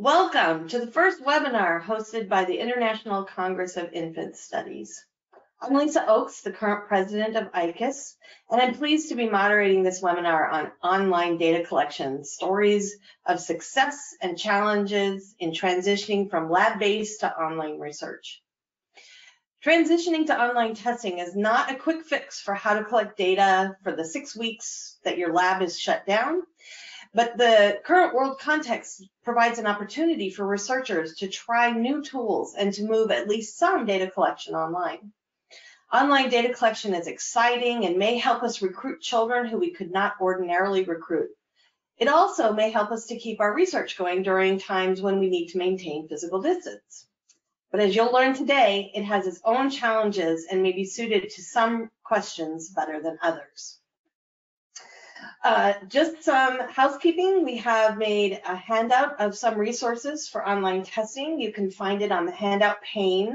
Welcome to the first webinar hosted by the International Congress of Infant Studies. I'm Lisa Oakes, the current president of ICIS, and I'm pleased to be moderating this webinar on online data collection, stories of success and challenges in transitioning from lab-based to online research. Transitioning to online testing is not a quick fix for how to collect data for the six weeks that your lab is shut down, but the current world context provides an opportunity for researchers to try new tools and to move at least some data collection online. Online data collection is exciting and may help us recruit children who we could not ordinarily recruit. It also may help us to keep our research going during times when we need to maintain physical distance. But as you'll learn today, it has its own challenges and may be suited to some questions better than others. Uh, just some housekeeping. We have made a handout of some resources for online testing. You can find it on the handout pane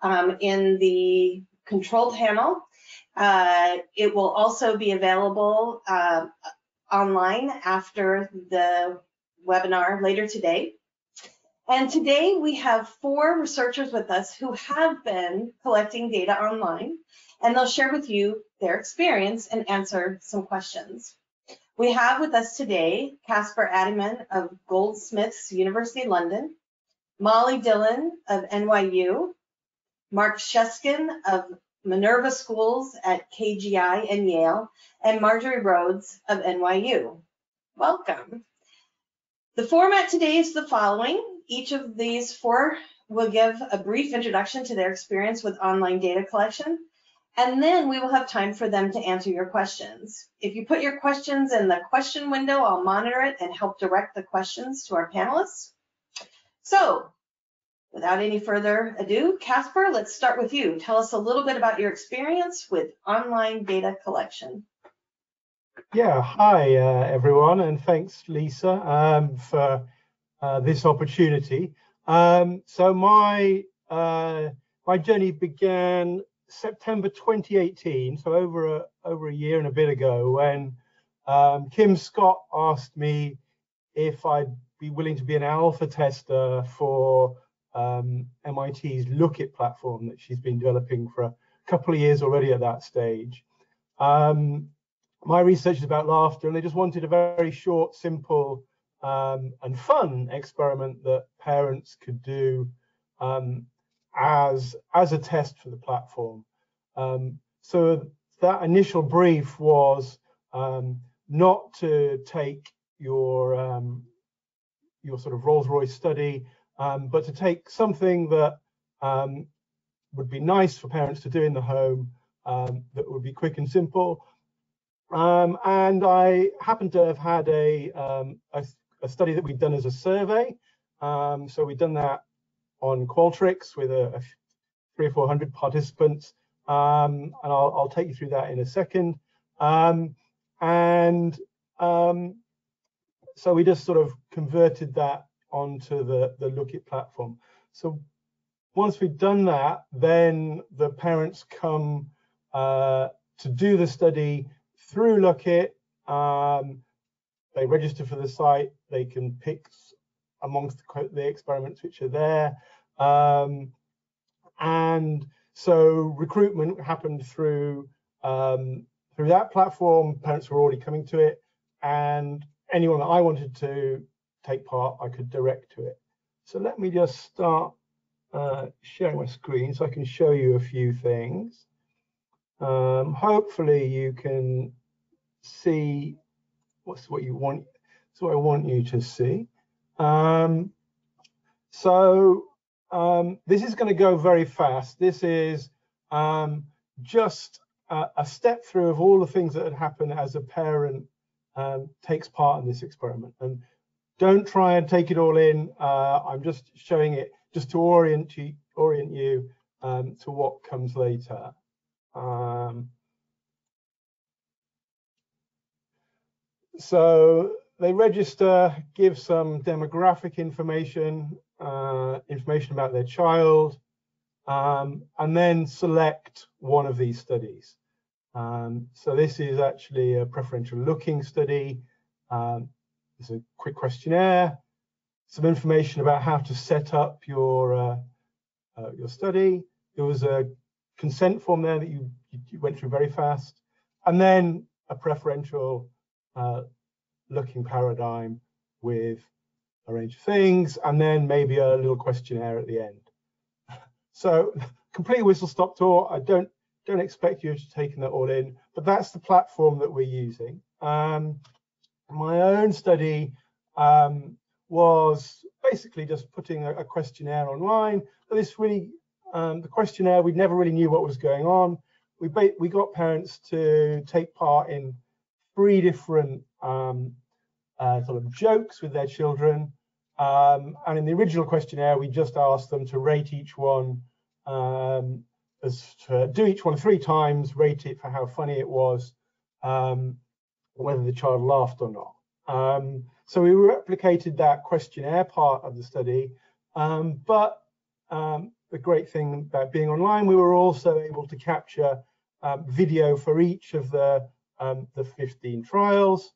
um, in the control panel. Uh, it will also be available uh, online after the webinar later today. And today we have four researchers with us who have been collecting data online, and they'll share with you their experience and answer some questions. We have with us today Caspar Addyman of Goldsmiths University London, Molly Dillon of NYU, Mark Sheskin of Minerva Schools at KGI and Yale, and Marjorie Rhodes of NYU. Welcome. The format today is the following. Each of these four will give a brief introduction to their experience with online data collection, and then we will have time for them to answer your questions. If you put your questions in the question window, I'll monitor it and help direct the questions to our panelists. So Without any further ado, Caspar, let's start with you. Tell us a little bit about your experience with online data collection. Yeah, hi uh, everyone, and thanks Lisa um, for uh, this opportunity. Um, so my uh, my journey began September 2018, so over a over a year and a bit ago, when um, Kim Scott asked me if I'd be willing to be an alpha tester for um, MIT's Lookit platform that she's been developing for a couple of years already at that stage. Um, my research is about laughter, and they just wanted a very short, simple, um, and fun experiment that parents could do um, as as a test for the platform. Um, so that initial brief was um, not to take your your sort of Rolls-Royce study um, but to take something that um, would be nice for parents to do in the home, um, that would be quick and simple. Um, and I happen to have had a, um, a, a, study that we'd done as a survey. Um, so we'd done that on Qualtrics with a, a three or 400 participants. and I'll, I'll, take you through that in a second. and so we just sort of converted that onto the, the Lookit platform. So once we've done that, then the parents come uh, to do the study through Lookit. Um, they register for the site. They can pick amongst the, the experiments which are there. Um, and so recruitment happened through um, through that platform. Parents were already coming to it, and anyone that I wanted to take part, I could direct to it. So let me just start uh, sharing my screen so I can show you a few things. Um, hopefully you can see what's what you want, so what I want you to see. Um, so um, this is going to go very fast. This is um, just a, a, step through of all the things that had happened as a parent um, takes part in this experiment. And don't try and take it all in. Uh, I'm just showing it just to orient you, orient you um, to what comes later. Um, so they register, give some demographic information, uh, information about their child, um, and then select one of these studies. Um, so this is actually a preferential looking study. Um, there's a quick questionnaire, some information about how to set up your uh, uh, your study. There was a consent form there that you, you went through very fast, and then a preferential uh, looking paradigm with a range of things, and then maybe a little questionnaire at the end. So complete whistle stop tour. I don't don't expect you to take that all in, but that's the platform that we're using. Um, my own study um, was basically just putting a, a questionnaire online. But this really, um, the questionnaire, we never really knew what was going on. We we got parents to take part in three different um, uh, sort of jokes with their children. Um, and in the original questionnaire, we just asked them to rate each one, um, as to do each one three times, rate it for how funny it was, um, whether the child laughed or not. Um, so we replicated that questionnaire part of the study, um, but um, the great thing about being online, we were also able to capture video for each of the the 15 trials.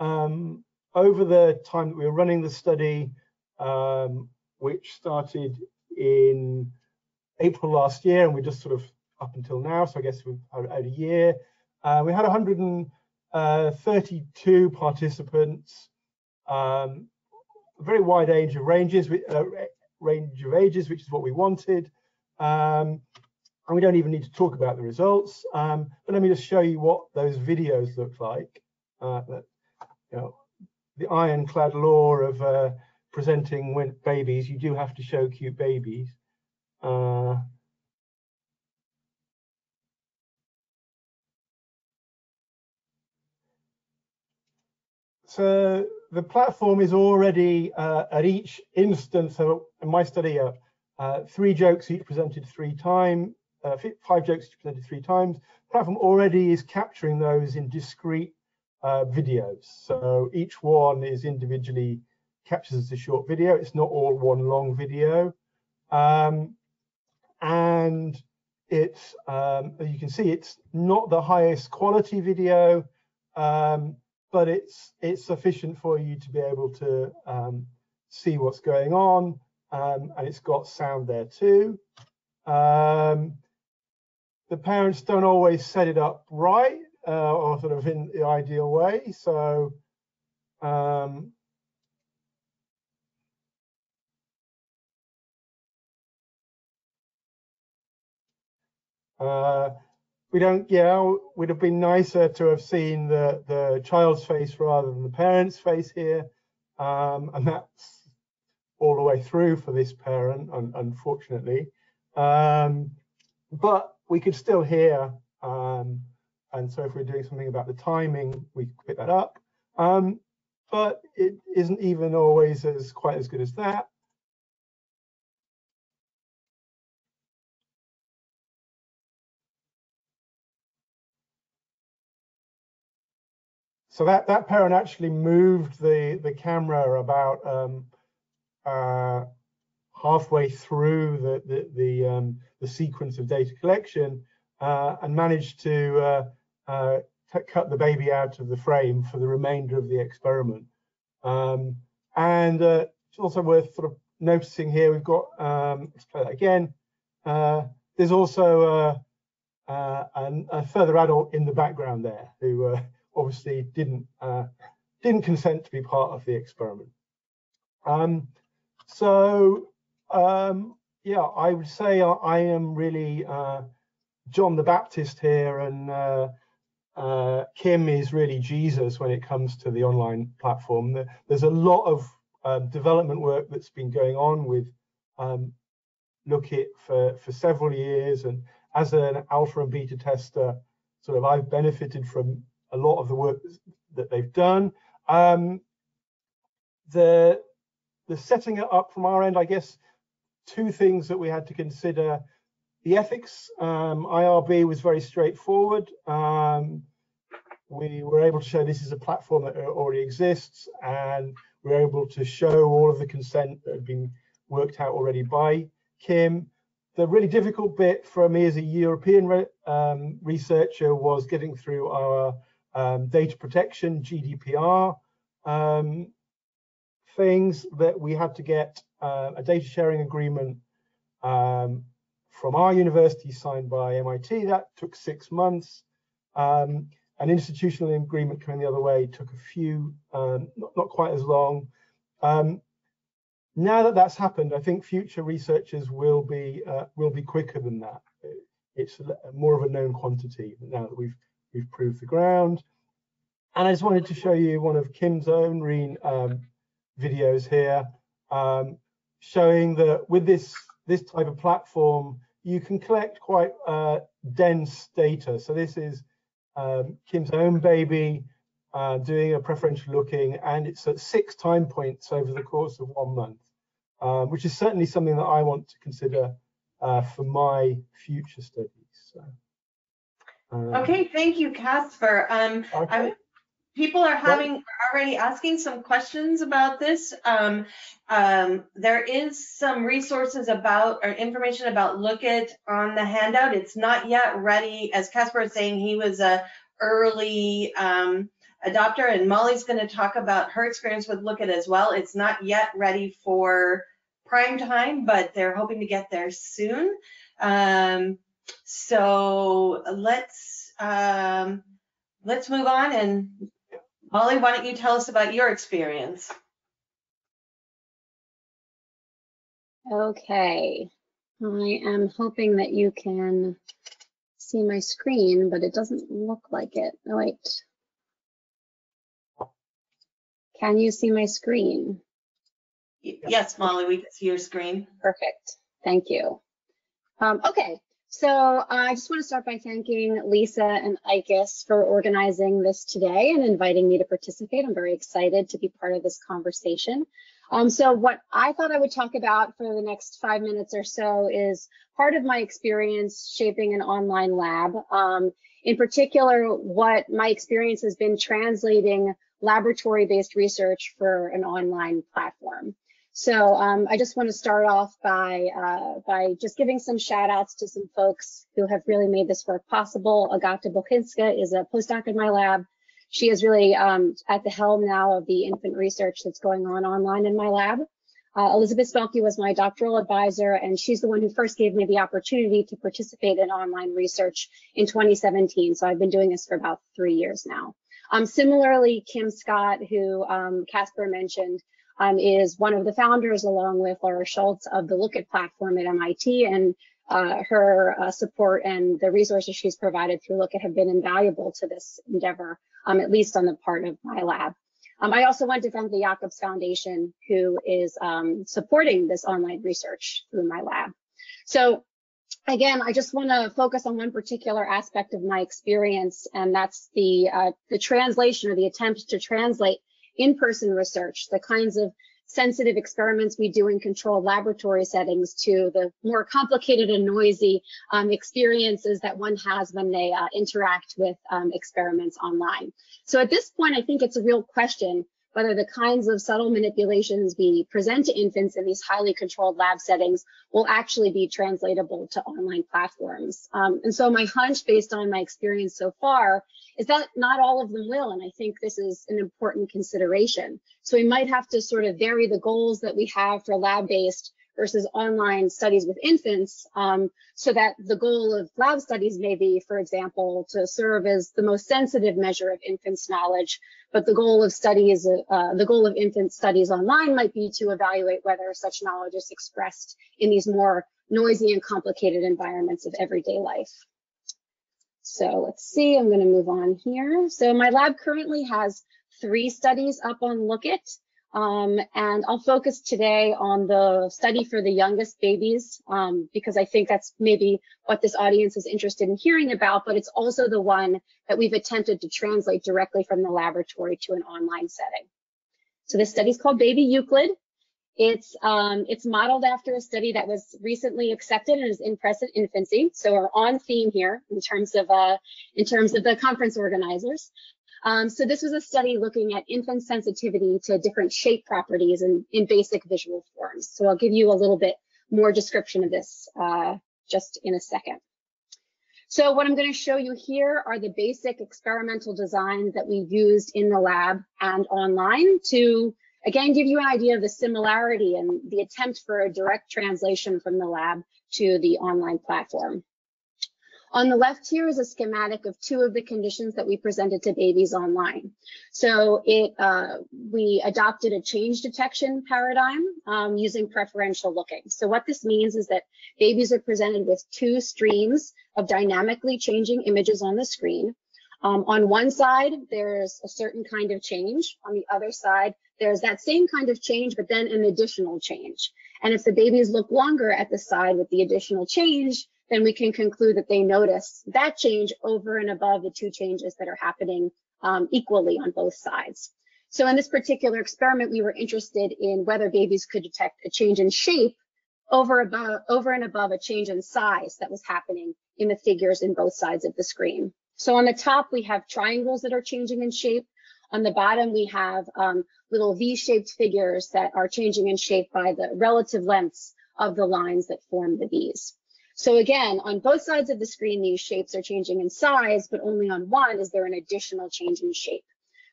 Um, over the time that we were running the study, um, which started in April last year, and we just sort of up until now, so I guess we've had a year. Uh, we had 132 uh, participants, um, a very wide range of ranges, uh, range of ages, which is what we wanted. Um, and we don't even need to talk about the results. Um, but let me just show you what those videos look like. Uh, that, you know, the ironclad law of uh, presenting when babies, you do have to show cute babies. Uh, so the platform is already uh, at each instance of in my study uh, uh, three jokes each presented three times uh, five jokes each presented three times the platform already is capturing those in discrete uh, videos. So each one is individually captures as a short video. It's not all one long video. Um, and it's, um, you can see, it's not the highest quality video, um, but it's it's sufficient for you to be able to um, see what's going on. Um, and it's got sound there too. Um, the parents don't always set it up right uh, or sort of in the ideal way. So um, uh, we don't, yeah, would have been nicer to have seen the, the child's face rather than the parent's face here. Um, and that's all the way through for this parent, un unfortunately. Um, but we could still hear um, and so if we're doing something about the timing, we pick that up. Um, but it isn't even always as quite as good as that. So that, that parent actually moved the, the camera about um, uh, halfway through the, the, the, um, the, sequence of data collection uh, and managed to uh, uh, cut the baby out of the frame for the remainder of the experiment. Um, and uh, it's also worth sort of noticing here, we've got, um, let's play that again. Uh, there's also uh, uh, an, a further adult in the background there who obviously didn't didn't consent to be part of the experiment. Um, so um, yeah, I would say I, I am really John the Baptist here and uh, Kim is really Jesus when it comes to the online platform. There's a lot of uh, development work that's been going on with um, Lookit for, for several years. And as an alpha and beta tester, sort of I've benefited from a lot of the work that they've done. Um, the, the setting it up from our end, I guess, two things that we had to consider. The ethics, um, IRB was very straightforward. Um, we were able to show this is a platform that already exists and we are able to show all of the consent that had been worked out already by Kim. The really difficult bit for me as a European re um, researcher was getting through our um, data protection GDPR um, things that we had to get uh, a data sharing agreement um, from our university signed by MIT. That took six months. Um, an institutional agreement coming the other way took a few, um, not, not, quite as long. Um, now that that's happened, I think future researchers will be uh, will be quicker than that. It's more of a known quantity now that we've we've proved the ground. And I just wanted to show you one of Kim's own REEN um, videos here, um, showing that with this this type of platform, you can collect quite uh, dense data. So this is um, Kim's own baby uh, doing a preferential looking, and it's at six time points over the course of one month, um, which is certainly something that I want to consider uh, for my future studies. So, um, okay, thank you, Caspar. Um, okay people are having are already asking some questions about this. Um, um, there is some resources about or information about Lookit on the handout. It's not yet ready. As Caspar is saying, he was a early um, adopter, and Molly's going to talk about her experience with Lookit as well. It's not yet ready for prime time, but they're hoping to get there soon. Um, so let's um, let's move on and Molly, why don't you tell us about your experience? Okay, I am hoping that you can see my screen, but it doesn't look like it. Oh, wait. Can you see my screen? Yes, Molly, we can see your screen. Perfect. Thank you. Um, okay, so uh, I just want to start by thanking Lisa and ICIS for organizing this today and inviting me to participate. I'm very excited to be part of this conversation. Um, so what I thought I would talk about for the next five minutes or so is part of my experience shaping an online lab. Um, in particular, what my experience has been translating laboratory-based research for an online platform. So um, I just want to start off by uh, by just giving some shout outs to some folks who have really made this work possible. Agata Bochynska is a postdoc in my lab. She is really um, at the helm now of the infant research that's going on online in my lab. Uh, Elizabeth Spelke was my doctoral advisor, and she's the one who first gave me the opportunity to participate in online research in 2017. So I've been doing this for about three years now. Um, similarly, Kim Scott, who um, Caspar mentioned, um, is one of the founders, along with Laura Schulz, of the Lookit platform at MIT. And uh, her uh, support and the resources she's provided through Lookit have been invaluable to this endeavor, um, at least on the part of my lab. Um, I also want to thank the Jacobs Foundation, who is um, supporting this online research through my lab. So again, I just want to focus on one particular aspect of my experience, and that's the uh, the translation or the attempt to translate in-person research, the kinds of sensitive experiments we do in controlled laboratory settings to the more complicated and noisy um, experiences that one has when they uh, interact with um, experiments online. So at this point, I think it's a real question whether the kinds of subtle manipulations we present to infants in these highly controlled lab settings will actually be translatable to online platforms. Um, and so my hunch based on my experience so far is that not all of them will. And I think this is an important consideration. So we might have to sort of vary the goals that we have for lab-based versus online studies with infants um, so that the goal of lab studies may be, for example, to serve as the most sensitive measure of infants' knowledge, but the goal of studies, uh, the goal of infant studies online might be to evaluate whether such knowledge is expressed in these more noisy and complicated environments of everyday life. So let's see, I'm gonna move on here. So my lab currently has three studies up on Lookit. Um, and I'll focus today on the study for the youngest babies um, because I think that's maybe what this audience is interested in hearing about, but it's also the one that we've attempted to translate directly from the laboratory to an online setting. So this study is called Baby Euclid. It's um, it's modeled after a study that was recently accepted and is in present infancy. So we're on theme here in terms of uh, in terms of the conference organizers. Um, so this was a study looking at infant sensitivity to different shape properties in, in basic visual forms. So I'll give you a little bit more description of this uh, just in a second. So what I'm going to show you here are the basic experimental designs that we used in the lab and online to again, give you an idea of the similarity and the attempt for a direct translation from the lab to the online platform. On the left here is a schematic of two of the conditions that we presented to babies online. So it uh, we adopted a change detection paradigm um, using preferential looking. So what this means is that babies are presented with two streams of dynamically changing images on the screen. Um, on one side, there's a certain kind of change. On the other side, there's that same kind of change, but then an additional change. And if the babies look longer at the side with the additional change, then we can conclude that they notice that change over and above the two changes that are happening um, equally on both sides. So in this particular experiment, we were interested in whether babies could detect a change in shape over, above, over and above a change in size that was happening in the figures in both sides of the screen. So on the top, we have triangles that are changing in shape. On the bottom, we have um, little V-shaped figures that are changing in shape by the relative lengths of the lines that form the V's. So again, on both sides of the screen, these shapes are changing in size, but only on one is there an additional change in shape.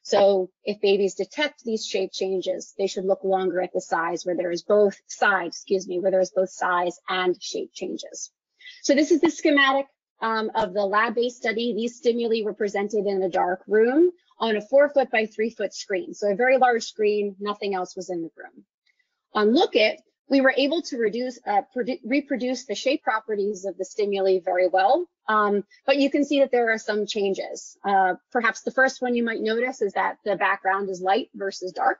So if babies detect these shape changes, they should look longer at the size where there is both sides, excuse me, where there is both size and shape changes. So this is the schematic um, of the lab-based study. These stimuli were presented in a dark room on a four foot by three foot screen. So a very large screen, nothing else was in the room. On Lookit, we were able to reduce, uh, reproduce the shape properties of the stimuli very well, um, but you can see that there are some changes. Uh, perhaps the first one you might notice is that the background is light versus dark.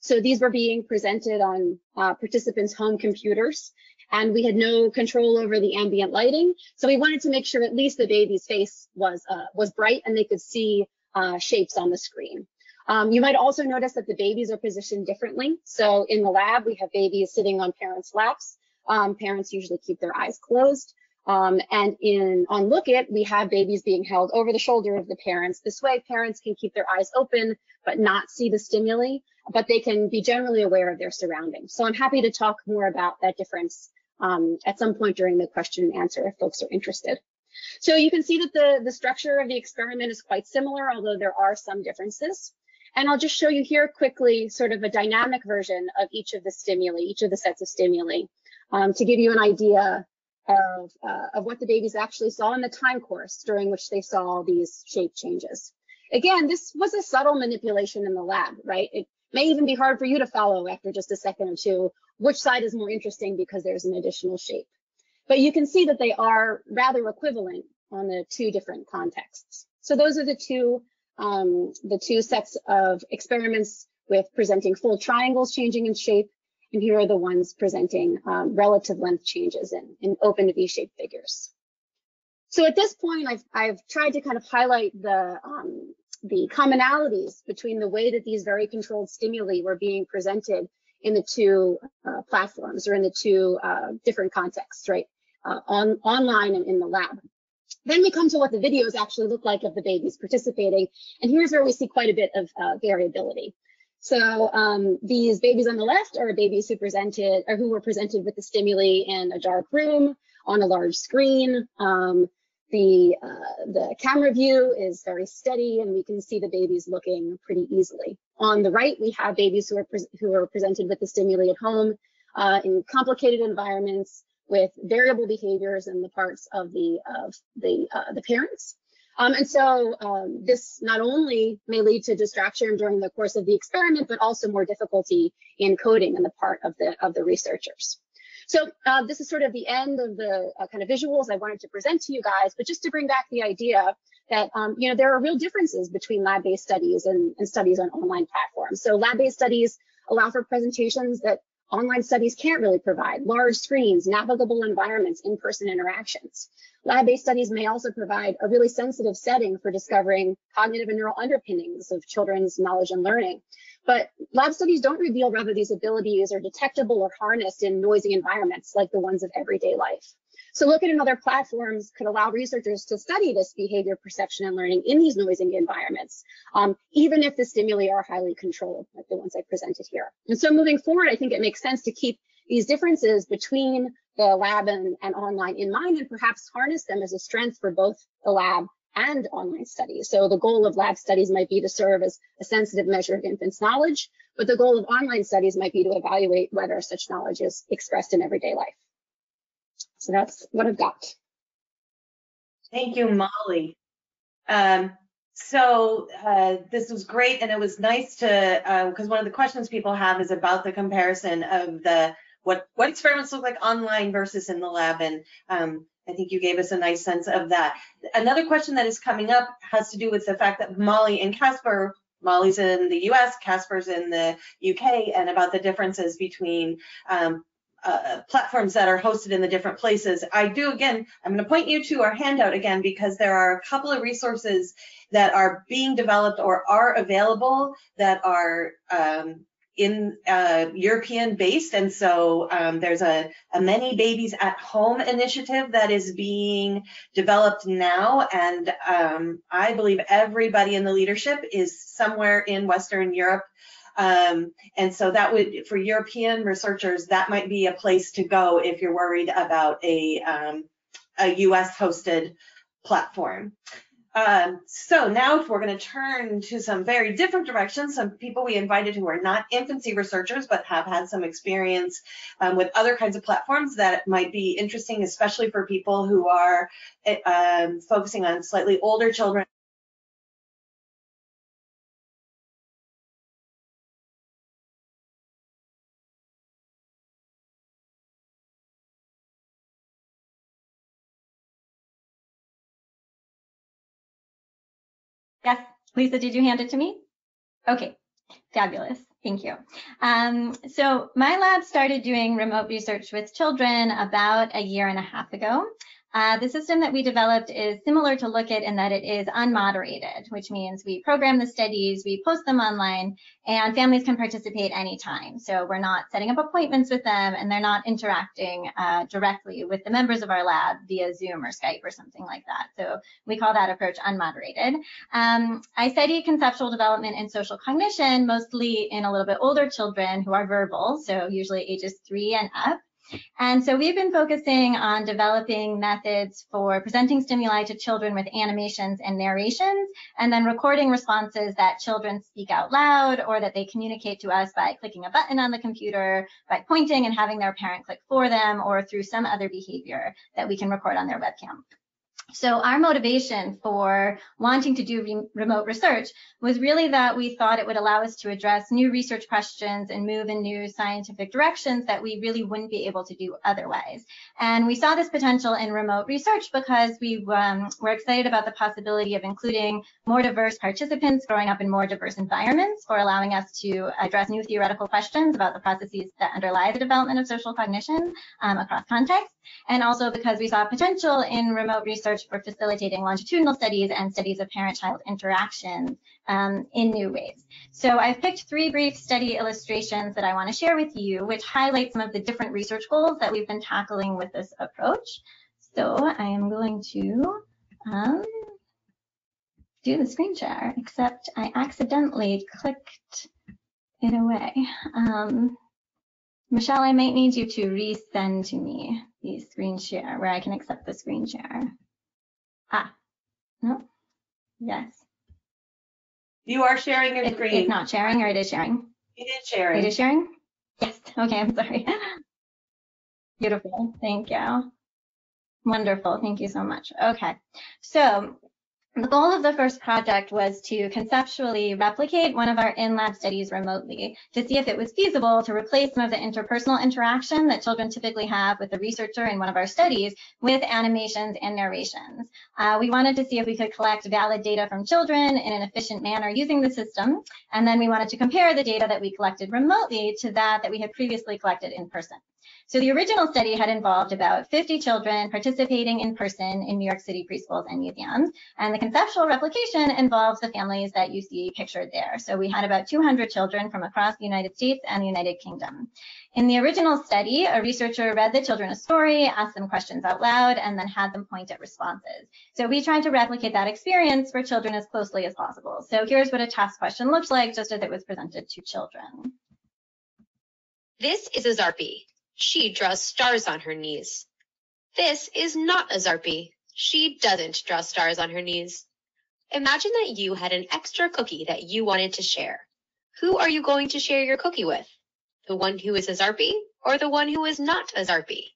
So these were being presented on uh, participants' home computers, and we had no control over the ambient lighting. So we wanted to make sure at least the baby's face was uh, was bright and they could see uh, shapes on the screen. Um, you might also notice that the babies are positioned differently. So in the lab, we have babies sitting on parents' laps. Um, parents usually keep their eyes closed. Um, and in on Lookit, we have babies being held over the shoulder of the parents. This way, parents can keep their eyes open but not see the stimuli, but they can be generally aware of their surroundings. So I'm happy to talk more about that difference um, at some point during the question and answer if folks are interested. So you can see that the, the structure of the experiment is quite similar, although there are some differences. And I'll just show you here quickly sort of a dynamic version of each of the stimuli, each of the sets of stimuli, um, to give you an idea of, uh, of what the babies actually saw in the time course during which they saw these shape changes. Again, this was a subtle manipulation in the lab, right? It may even be hard for you to follow after just a second or two, which side is more interesting because there's an additional shape. But you can see that they are rather equivalent on the two different contexts. So those are the two um, the two sets of experiments with presenting full triangles changing in shape, and here are the ones presenting um, relative length changes in, in open V-shaped figures. So at this point, I've, I've tried to kind of highlight the, um, the commonalities between the way that these very controlled stimuli were being presented in the two uh, platforms or in the two uh, different contexts, right? Uh, on online and in the lab. Then we come to what the videos actually look like of the babies participating. And here's where we see quite a bit of uh, variability. So um, these babies on the left are babies who presented or who were presented with the stimuli in a dark room on a large screen. Um, the uh, the camera view is very steady and we can see the babies looking pretty easily. On the right, we have babies who are who are presented with the stimuli at home uh, in complicated environments with variable behaviors in the parts of the of the uh, the parents. Um, and so um, this not only may lead to distraction during the course of the experiment, but also more difficulty in coding on the part of the of the researchers. So uh, this is sort of the end of the uh, kind of visuals I wanted to present to you guys, but just to bring back the idea that, um, you know, there are real differences between lab-based studies and, and studies on online platforms. So lab-based studies allow for presentations that online studies can't really provide large screens, navigable environments, in-person interactions. Lab-based studies may also provide a really sensitive setting for discovering cognitive and neural underpinnings of children's knowledge and learning. But lab studies don't reveal whether these abilities are detectable or harnessed in noisy environments like the ones of everyday life. So Lookit at other platforms could allow researchers to study this behavior, perception, and learning in these noisy environments, um, even if the stimuli are highly controlled, like the ones I presented here. And so moving forward, I think it makes sense to keep these differences between the lab and, and online in mind and perhaps harness them as a strength for both the lab and online studies. So the goal of lab studies might be to serve as a sensitive measure of infants' knowledge, but the goal of online studies might be to evaluate whether such knowledge is expressed in everyday life. So that's what I've got. Thank you, Molly. Um, so uh, this was great, and it was nice to because uh, one of the questions people have is about the comparison of the what what experiments look like online versus in the lab, and um, I think you gave us a nice sense of that. Another question that is coming up has to do with the fact that Molly and Caspar Molly's in the US, Caspar's in the UK, and about the differences between um, uh, platforms that are hosted in the different places. I do, again, I'm going to point you to our handout again because there are a couple of resources that are being developed or are available that are um, in uh, European based. And so um, there's a, a, Many Babies at Home initiative that is being developed now. And um, I believe everybody in the leadership is somewhere in Western Europe. Um, and so that would, for European researchers, that might be a place to go if you're worried about a, um, a US hosted platform. Um, so now we're going to turn to some very different directions. Some people we invited who are not infancy researchers, but have had some experience um, with other kinds of platforms that might be interesting, especially for people who are um, focusing on slightly older children Lisa, did you hand it to me? Okay, fabulous. Thank you. Um, so my lab started doing remote research with children about a year and a half ago. Uh, the system that we developed is similar to Lookit in that it is unmoderated, which means we program the studies, we post them online, and families can participate anytime. So we're not setting up appointments with them, and they're not interacting uh, directly with the members of our lab via Zoom or Skype or something like that. So we call that approach unmoderated. Um, I study conceptual development and social cognition, mostly in a little bit older children who are verbal, so usually ages three and up. And so we've been focusing on developing methods for presenting stimuli to children with animations and narrations, and then recording responses that children speak out loud or that they communicate to us by clicking a button on the computer, by pointing and having their parent click for them, or through some other behavior that we can record on their webcam. So our motivation for wanting to do re remote research was really that we thought it would allow us to address new research questions and move in new scientific directions that we really wouldn't be able to do otherwise. And we saw this potential in remote research because we um, were excited about the possibility of including more diverse participants growing up in more diverse environments for allowing us to address new theoretical questions about the processes that underlie the development of social cognition um, across contexts and also because we saw potential in remote research for facilitating longitudinal studies and studies of parent-child interactions um, in new ways. So I've picked three brief study illustrations that I want to share with you, which highlight some of the different research goals that we've been tackling with this approach. So I am going to um, do the screen share, except I accidentally clicked it away. Um, Michelle, I might need you to resend to me the screen share where I can accept the screen share. Ah, no, yes. You are sharing your it, screen. It's not sharing or it is sharing? It is sharing. It is sharing? Yes, okay, I'm sorry. Beautiful, thank you. Wonderful, thank you so much. Okay, so the goal of the first project was to conceptually replicate one of our in-lab studies remotely to see if it was feasible to replace some of the interpersonal interaction that children typically have with the researcher in one of our studies with animations and narrations. Uh, we wanted to see if we could collect valid data from children in an efficient manner using the system, and then we wanted to compare the data that we collected remotely to that that we had previously collected in person. So the original study had involved about 50 children participating in person in New York City preschools and museums. And the conceptual replication involves the families that you see pictured there. So we had about 200 children from across the United States and the United Kingdom. In the original study, a researcher read the children a story, asked them questions out loud, and then had them point at responses. So we tried to replicate that experience for children as closely as possible. So here's what a task question looks like, just as it was presented to children. This is a Zarpie. She draws stars on her knees. This is not a Zarpie. she doesn't draw stars on her knees. Imagine that you had an extra cookie that you wanted to share. Who are you going to share your cookie with? The one who is a Zarpie or the one who is not a Zarpie?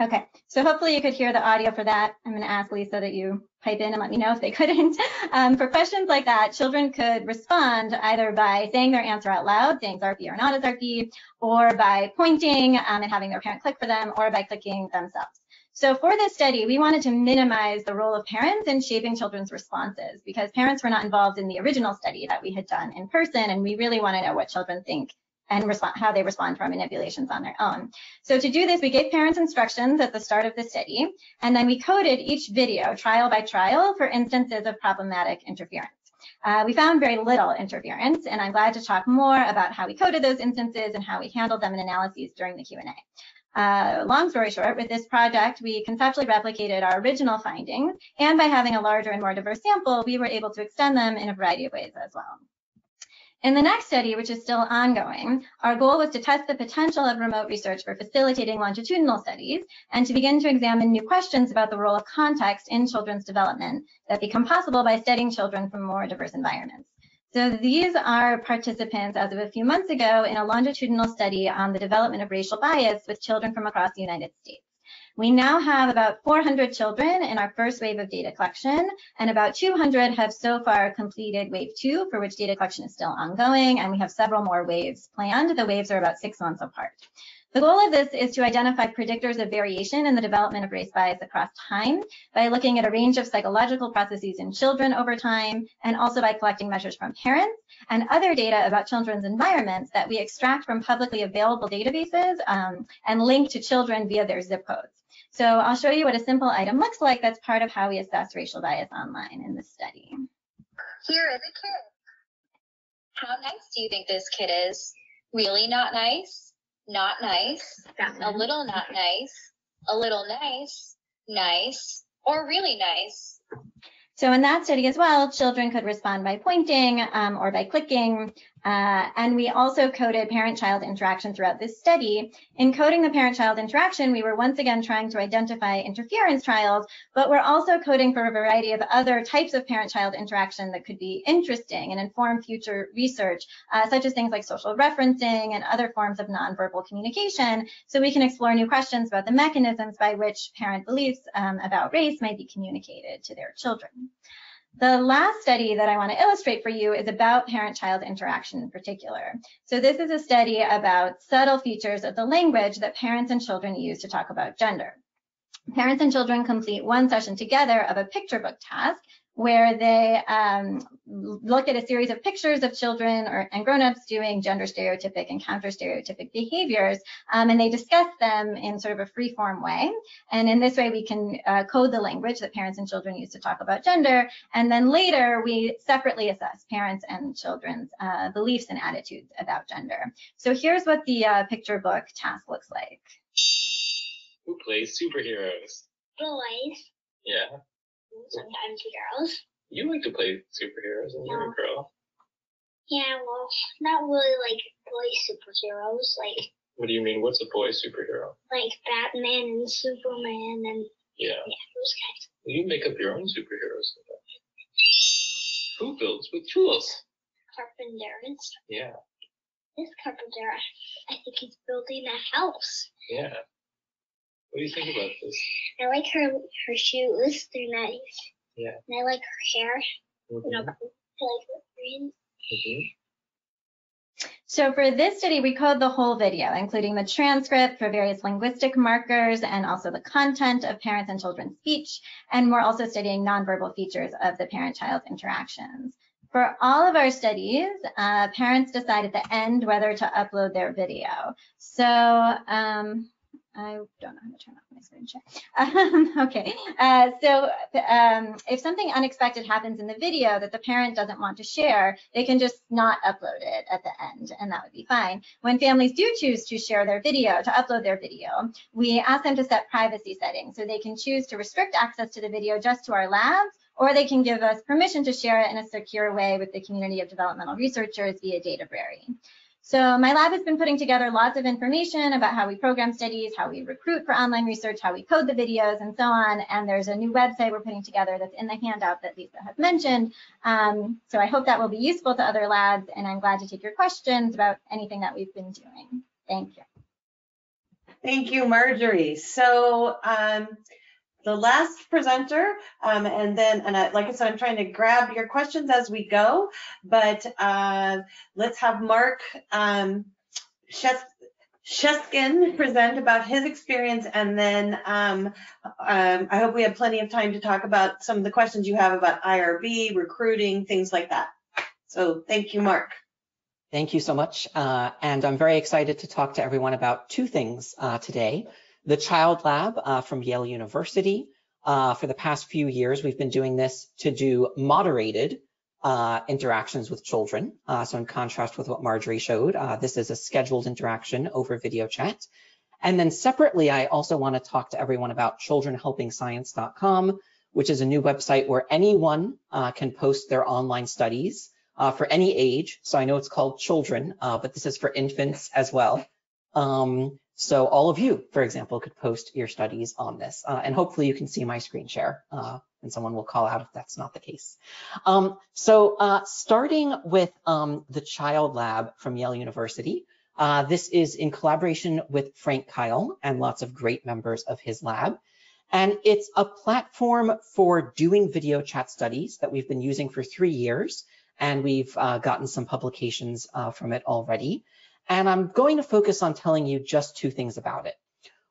Okay, so hopefully you could hear the audio for that. I'm going to ask Lisa that you pipe in and let me know if they couldn't. Um, for questions like that, children could respond either by saying their answer out loud, saying Zarpie or not a Zarpie, or by pointing um, and having their parent click for them, or by clicking themselves. So for this study, we wanted to minimize the role of parents in shaping children's responses because parents were not involved in the original study that we had done in person, and we really want to know what children think and respond, how they respond to our manipulations on their own. So to do this, we gave parents instructions at the start of the study, and then we coded each video trial by trial for instances of problematic interference. Uh, we found very little interference, and I'm glad to talk more about how we coded those instances and how we handled them in analyses during the Q&A. Uh, long story short, with this project, we conceptually replicated our original findings, and by having a larger and more diverse sample, we were able to extend them in a variety of ways as well. In the next study, which is still ongoing, our goal was to test the potential of remote research for facilitating longitudinal studies and to begin to examine new questions about the role of context in children's development that become possible by studying children from more diverse environments. So these are participants as of a few months ago in a longitudinal study on the development of racial bias with children from across the United States. We now have about 400 children in our first wave of data collection, and about 200 have so far completed wave two, for which data collection is still ongoing, and we have several more waves planned. The waves are about six months apart. The goal of this is to identify predictors of variation in the development of race bias across time by looking at a range of psychological processes in children over time, and also by collecting measures from parents and other data about children's environments that we extract from publicly available databases um, and link to children via their zip codes. So I'll show you what a simple item looks like that's part of how we assess racial bias online in this study. Here is a kid. How nice do you think this kid is? Really not nice? not nice, a little not nice, a little nice, nice, or really nice. So in that study as well, children could respond by pointing um, or by clicking uh, and we also coded parent-child interaction throughout this study. In coding the parent-child interaction, we were once again trying to identify interference trials, but we're also coding for a variety of other types of parent-child interaction that could be interesting and inform future research, uh, such as things like social referencing and other forms of nonverbal communication, so we can explore new questions about the mechanisms by which parent beliefs um, about race might be communicated to their children. The last study that I want to illustrate for you is about parent-child interaction in particular. So this is a study about subtle features of the language that parents and children use to talk about gender. Parents and children complete one session together of a picture book task where they um, look at a series of pictures of children or, and grown-ups doing gender stereotypic and counter stereotypic behaviors, um, and they discuss them in sort of a free-form way. And in this way, we can uh, code the language that parents and children use to talk about gender. And then later, we separately assess parents and children's uh, beliefs and attitudes about gender. So here's what the uh, picture book task looks like. Who plays superheroes? Boys. Yeah sometimes girls. You like to play superheroes and you're a girl. Yeah, well, not really like boy superheroes. Like. What do you mean? What's a boy superhero? Like Batman and Superman and. Yeah. Yeah, those guys. You make up your own superheroes. Who builds with tools? Carpenters. Yeah. This carpenter, I think he's building a house. Yeah. What do you think about this? I like her her shoes. They're nice. Yeah. And I like her hair. Mm-hmm. You know, I like her green. Mm-hmm. So for this study, we code the whole video, including the transcript for various linguistic markers and also the content of parents and children's speech. And we're also studying nonverbal features of the parent-child interactions. For all of our studies, uh, parents decide at the end whether to upload their video. So um, I don't know how to turn off my screen share. Um, okay, uh, so um, if something unexpected happens in the video that the parent doesn't want to share, they can just not upload it at the end, and that would be fine. When families do choose to share their video, to upload their video, we ask them to set privacy settings, so they can choose to restrict access to the video just to our labs, or they can give us permission to share it in a secure way with the community of developmental researchers via Databrary. So my lab has been putting together lots of information about how we program studies, how we recruit for online research, how we code the videos, and so on. And there's a new website we're putting together that's in the handout that Lisa has mentioned. Um, so I hope that will be useful to other labs, and I'm glad to take your questions about anything that we've been doing. Thank you. Thank you, Marjorie. So um, the last presenter, um, and then, and I, like I said, I'm trying to grab your questions as we go, but uh, let's have Mark um, Shes- Sheskin present about his experience, and then um, um, I hope we have plenty of time to talk about some of the questions you have about IRB, recruiting, things like that. So thank you, Mark. Thank you so much. Uh, and I'm very excited to talk to everyone about two things uh, today. The Child Lab uh, from Yale University. Uh, for the past few years, we've been doing this to do moderated uh, interactions with children. Uh, so in contrast with what Marjorie showed, this is a scheduled interaction over video chat. And then separately, I also want to talk to everyone about childrenhelpingscience.com, which is a new website where anyone can post their online studies uh, for any age. So I know it's called children, uh, but this is for infants as well. Um, so all of you, for example, could post your studies on this, uh, and hopefully you can see my screen share, uh, and someone will call out if that's not the case. Um, so uh, starting with um, the Child Lab from Yale University, uh, this is in collaboration with Frank Keil and lots of great members of his lab. And it's a platform for doing video chat studies that we've been using for three years and we've uh, gotten some publications uh, from it already. And I'm going to focus on telling you just two things about it.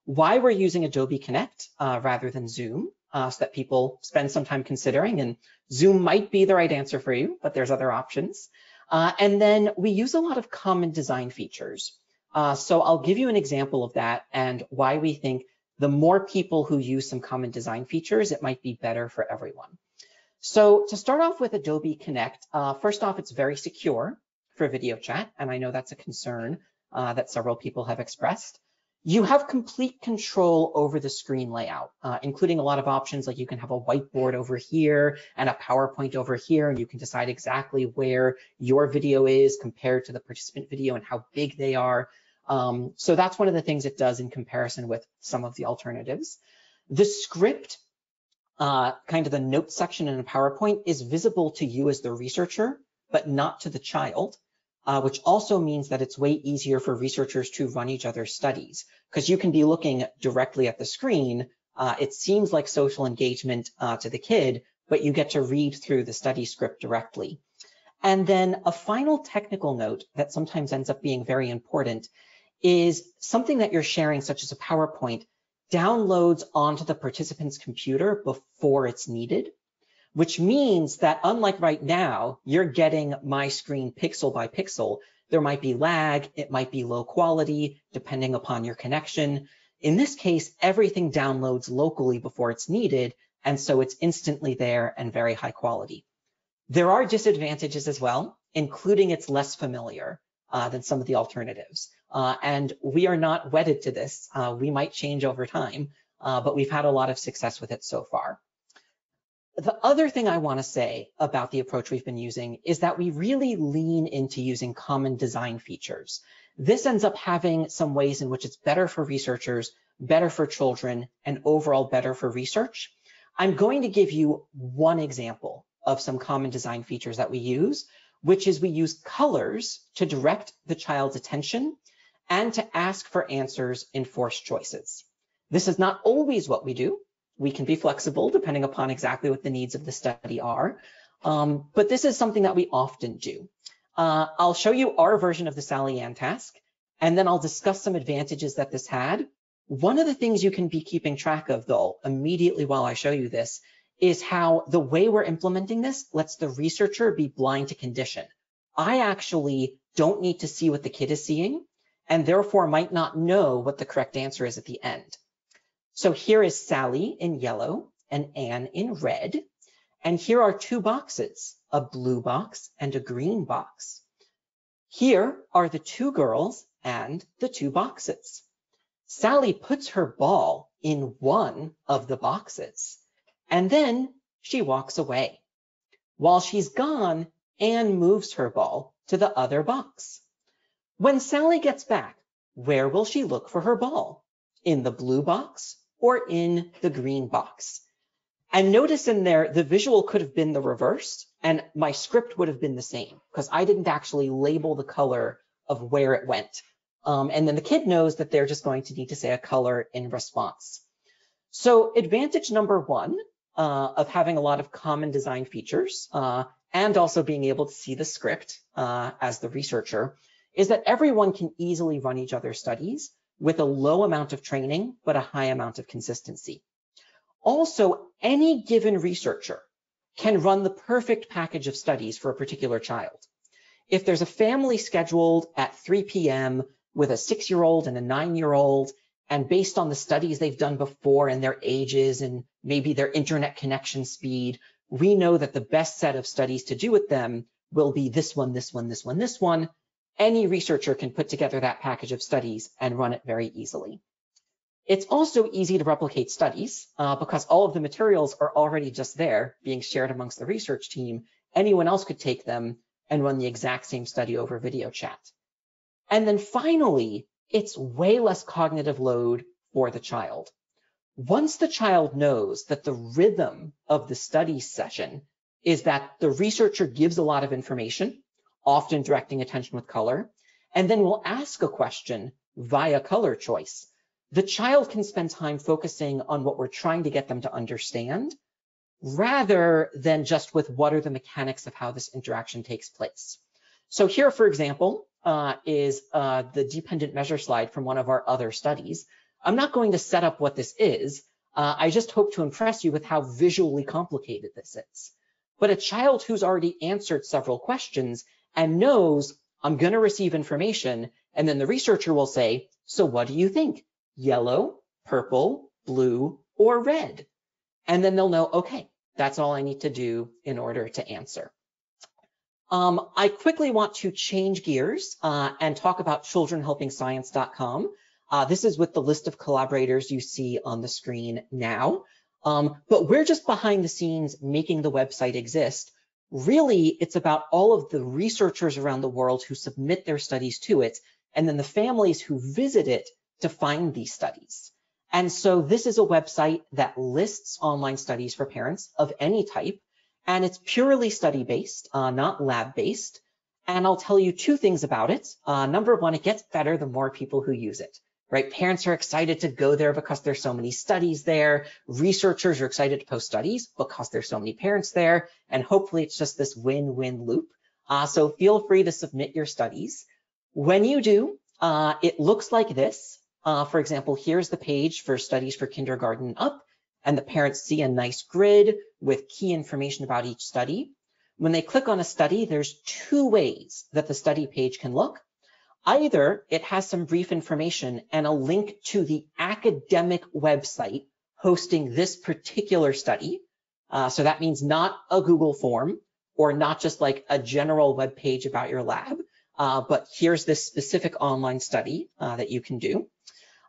Why we're using Adobe Connect uh, rather than Zoom, uh, so that people spend some time considering, and Zoom might be the right answer for you, but there's other options. Uh, and then we use a lot of common design features. Uh, so I'll give you an example of that and why we think the more people who use some common design features, it might be better for everyone. So to start off with Adobe Connect, uh, first off, it's very secure for video chat, and I know that's a concern uh, that several people have expressed. You have complete control over the screen layout, uh, including a lot of options like you can have a whiteboard over here and a PowerPoint over here, and you can decide exactly where your video is compared to the participant video and how big they are. Um, so that's one of the things it does in comparison with some of the alternatives. The script uh, kind of the notes section in a PowerPoint is visible to you as the researcher, but not to the child, uh, which also means that it's way easier for researchers to run each other's studies because you can be looking directly at the screen. Uh, it seems like social engagement uh, to the kid, but you get to read through the study script directly. And then a final technical note that sometimes ends up being very important is something that you're sharing, such as a PowerPoint, downloads onto the participant's computer before it's needed, which means that unlike right now, you're getting my screen pixel by pixel. There might be lag, it might be low quality, depending upon your connection. In this case, everything downloads locally before it's needed, and so it's instantly there and very high quality. There are disadvantages as well, including it's less familiar uh, than some of the alternatives. Uh, and we are not wedded to this. Uh, we might change over time, uh, but we've had a lot of success with it so far. The other thing I want to say about the approach we've been using is that we really lean into using common design features. This ends up having some ways in which it's better for researchers, better for children, and overall better for research. I'm going to give you one example of some common design features that we use, which is we use colors to direct the child's attention and to ask for answers in forced choices. This is not always what we do. We can be flexible depending upon exactly what the needs of the study are, um, but this is something that we often do. Uh, I'll show you our version of the Sally-Anne task, and then I'll discuss some advantages that this had. One of the things you can be keeping track of, though, immediately while I show you this, is how the way we're implementing this lets the researcher be blind to condition. I actually don't need to see what the kid is seeing and therefore might not know what the correct answer is at the end. So here is Sally in yellow and Anne in red. And here are two boxes, a blue box and a green box. Here are the two girls and the two boxes. Sally puts her ball in one of the boxes and then she walks away. While she's gone, Anne moves her ball to the other box. When Sally gets back, where will she look for her ball? In the blue box or in the green box? And notice in there, the visual could have been the reverse and my script would have been the same because I didn't actually label the color of where it went. Um, and then the kid knows that they're just going to need to say a color in response. So advantage number one uh, of having a lot of common design features uh, and also being able to see the script uh, as the researcher is that everyone can easily run each other's studies with a low amount of training, but a high amount of consistency. Also, any given researcher can run the perfect package of studies for a particular child. If there's a family scheduled at 3 p.m. with a six-year-old and a nine-year-old, and based on the studies they've done before and their ages and maybe their internet connection speed, we know that the best set of studies to do with them will be this one, this one, this one, this one. Any researcher can put together that package of studies and run it very easily. It's also easy to replicate studies uh, because all of the materials are already just there being shared amongst the research team. Anyone else could take them and run the exact same study over video chat. And then finally, it's way less cognitive load for the child. Once the child knows that the rhythm of the study session is that the researcher gives a lot of information, often directing attention with color, and then we'll ask a question via color choice the child can spend time focusing on what we're trying to get them to understand rather than just with what are the mechanics of how this interaction takes place. So here, for example, uh, is uh, the dependent measure slide from one of our other studies. I'm not going to set up what this is. Uh, I just hope to impress you with how visually complicated this is. But a child who's already answered several questions and knows I'm going to receive information, and then the researcher will say, so what do you think? yellow, purple, blue, or red. And then they'll know, okay, that's all I need to do in order to answer. Um, I quickly want to change gears uh, and talk about childrenhelpingscience.com. Uh, this is with the list of collaborators you see on the screen now. Um, but we're just behind the scenes making the website exist. Really, it's about all of the researchers around the world who submit their studies to it, and then the families who visit it to find these studies. And so this is a website that lists online studies for parents of any type, and it's purely study-based, uh, not lab-based. And I'll tell you two things about it. Uh, number one, it gets better the more people who use it, right? Parents are excited to go there because there's so many studies there. Researchers are excited to post studies because there's so many parents there. And hopefully it's just this win-win loop. Uh, so feel free to submit your studies. When you do, uh, it looks like this. Uh, for example, here's the page for studies for kindergarten up, and the parents see a nice grid with key information about each study. When they click on a study, there's two ways that the study page can look. Either it has some brief information and a link to the academic website hosting this particular study. Uh, so that means not a Google form or not just like a general web page about your lab, uh, but here's this specific online study uh, that you can do.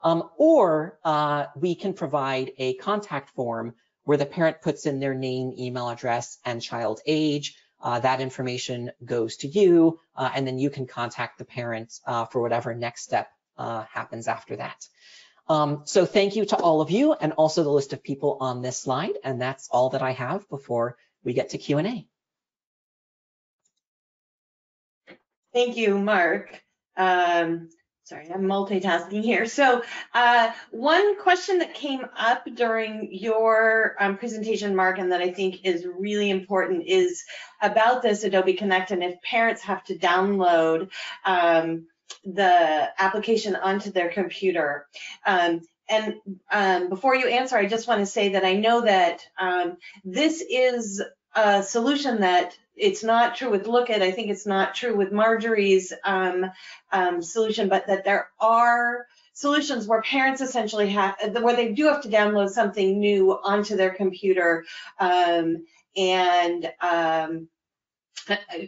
Um, or uh, we can provide a contact form where the parent puts in their name, email address, and child age. Uh, that information goes to you, uh, and then you can contact the parent uh, for whatever next step uh, happens after that. Um, so thank you to all of you and also the list of people on this slide. And that's all that I have before we get to Q&A. Thank you, Mark. Um, sorry, I'm multitasking here. So uh, one question that came up during your um, presentation, Mark, and that I think is really important is about this Adobe Connect and if parents have to download um, the application onto their computer. Um, and um, before you answer, I just want to say that I know that um, this is a solution that it's not true with Lookit. I think it's not true with Marjorie's um, um, solution, but that there are solutions where parents essentially have, where they do have to download something new onto their computer. Um, and um,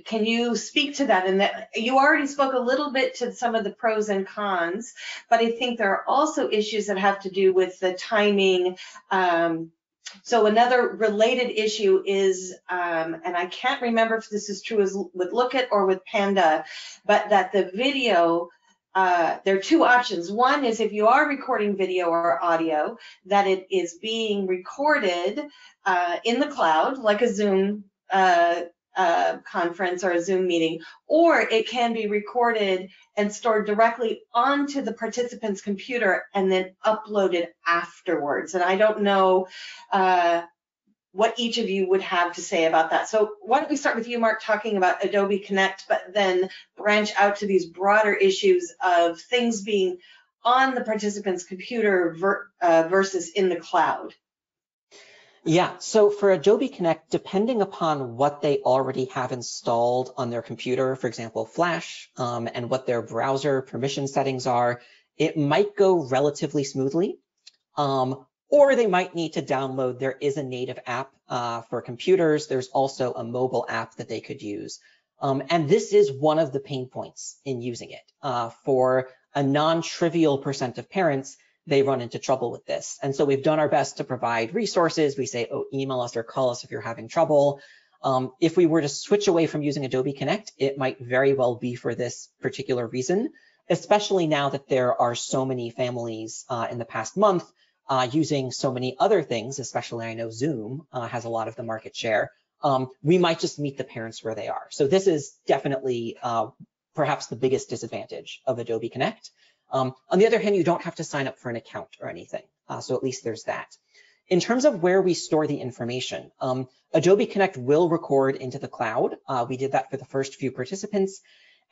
can you speak to that? And that you already spoke a little bit to some of the pros and cons, but I think there are also issues that have to do with the timing um, so another related issue is, um, and I can't remember if this is true as with Lookit or with Panda, but that the video, uh, there are two options. One is if you are recording video or audio, that it is being recorded uh, in the cloud, like a Zoom uh, uh, conference or a Zoom meeting, or it can be recorded and stored directly onto the participant's computer and then uploaded afterwards. And I don't know uh, what each of you would have to say about that. So why don't we start with you, Mark, talking about Adobe Connect, but then branch out to these broader issues of things being on the participant's computer ver uh, versus in the cloud. Yeah, so for Adobe Connect, depending upon what they already have installed on their computer, for example, Flash, um, and what their browser permission settings are, it might go relatively smoothly. Um, or they might need to download. There is a native app uh, for computers. There's also a mobile app that they could use. Um, and this is one of the pain points in using it. Uh, for a non-trivial percent of parents, they run into trouble with this. And so we've done our best to provide resources. We say, oh, email us or call us if you're having trouble. Um, if we were to switch away from using Adobe Connect, it might very well be for this particular reason, especially now that there are so many families uh, in the past month uh, using so many other things, especially I know Zoom uh, has a lot of the market share. Um, we might just meet the parents where they are. So this is definitely uh, perhaps the biggest disadvantage of Adobe Connect. Um, on the other hand, you don't have to sign up for an account or anything. Uh, so at least there's that. In terms of where we store the information, um, Adobe Connect will record into the cloud. Uh, we did that for the first few participants.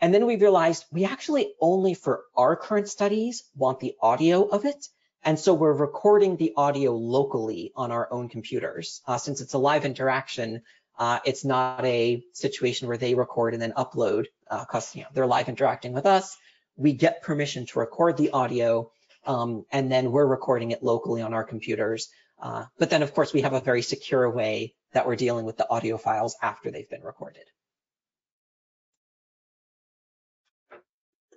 And then we realized we actually only for our current studies want the audio of it. And so we're recording the audio locally on our own computers. Uh, since it's a live interaction, uh, it's not a situation where they record and then upload because uh, you know, they're live interacting with us we get permission to record the audio, um, and then we're recording it locally on our computers. Uh, but then, of course, we have a very secure way that we're dealing with the audio files after they've been recorded.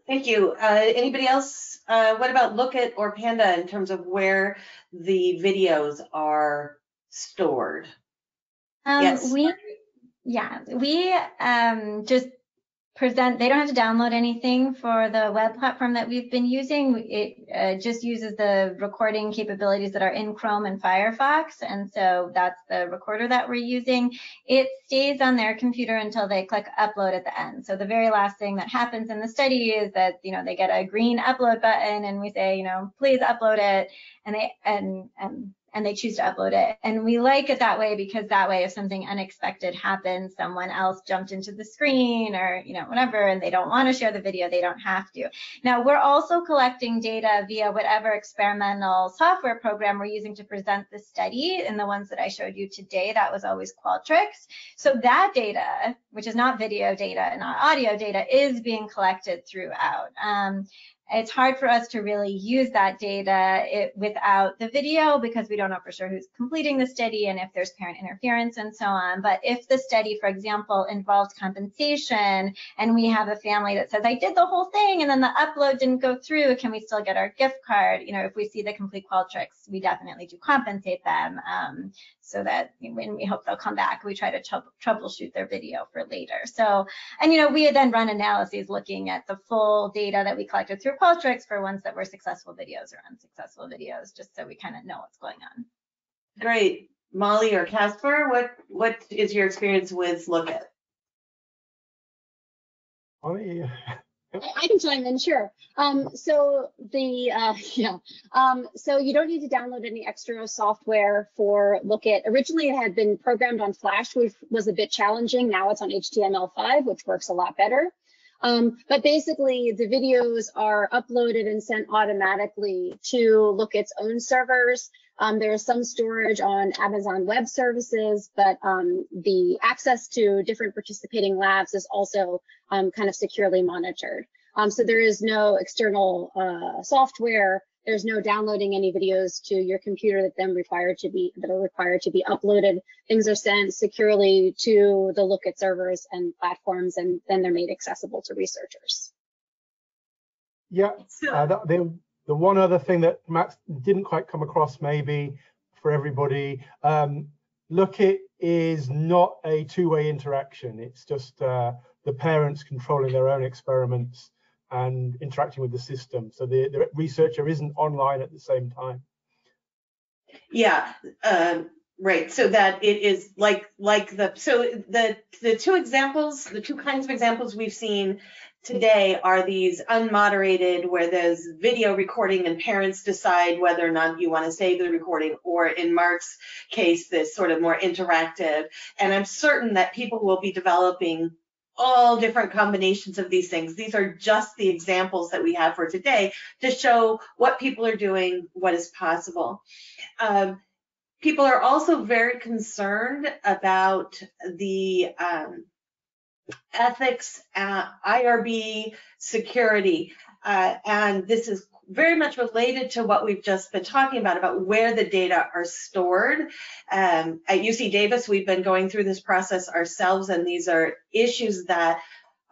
Thank you. Uh, anybody else? Uh, what about Lookit or Panda in terms of where the videos are stored? Um, yes. We, yeah, we um, just present, they don't have to download anything for the web platform that we've been using. It uh, just uses the recording capabilities that are in Chrome and Firefox. And so that's the recorder that we're using. It stays on their computer until they click upload at the end. So the very last thing that happens in the study is that, you know, they get a green upload button and we say, you know, please upload it. And they, and, and and they choose to upload it. And we like it that way because that way if something unexpected happens, someone else jumped into the screen or, you know, whatever, and they don't want to share the video, they don't have to. Now we're also collecting data via whatever experimental software program we're using to present the study. And the ones that I showed you today, that was always Qualtrics. So that data, which is not video data and not audio data, is being collected throughout. Um, it's hard for us to really use that data it, without the video because we don't know for sure who's completing the study and if there's parent interference and so on. But if the study, for example, involves compensation and we have a family that says, I did the whole thing and then the upload didn't go through, can we still get our gift card? You know, if we see the complete Qualtrics, we definitely do compensate them. Um, so that when we hope they'll come back, we try to troubleshoot their video for later. So, and you know, we then run analyses looking at the full data that we collected through Qualtrics for ones that were successful videos or unsuccessful videos, just so we kind of know what's going on. Great. Molly or Caspar, what what is your experience with Lookit? Molly, I can chime in, sure. Um, so the uh, yeah, um, so you don't need to download any extra software for Lookit. Originally, it had been programmed on Flash, which was a bit challenging. Now it's on HTML5, which works a lot better. Um, but basically, the videos are uploaded and sent automatically to Lookit's own servers. Um, there is some storage on Amazon Web Services, but um, the access to different participating labs is also um, kind of securely monitored. Um, so there is no external uh, software. There's no downloading any videos to your computer that then required to be that are required to be uploaded. Things are sent securely to the Lookit servers and platforms, and then they're made accessible to researchers. Yeah, uh, the, the one other thing that Max didn't quite come across maybe for everybody. Um, Lookit is not a two-way interaction. It's just uh, the parents controlling their own experiments and interacting with the system. So the, the researcher isn't online at the same time. Yeah, um, right. So that it is like like the so the the two examples, the two kinds of examples we've seen today are these unmoderated where there's video recording and parents decide whether or not you want to save the recording or in Mark's case this sort of more interactive and I'm certain that people will be developing all different combinations of these things. These are just the examples that we have for today to show what people are doing, what is possible. Um, people are also very concerned about the um, ethics, uh, IRB, security, uh, and this is very much related to what we've just been talking about, about where the data are stored. Um, at UC Davis, we've been going through this process ourselves, and these are issues that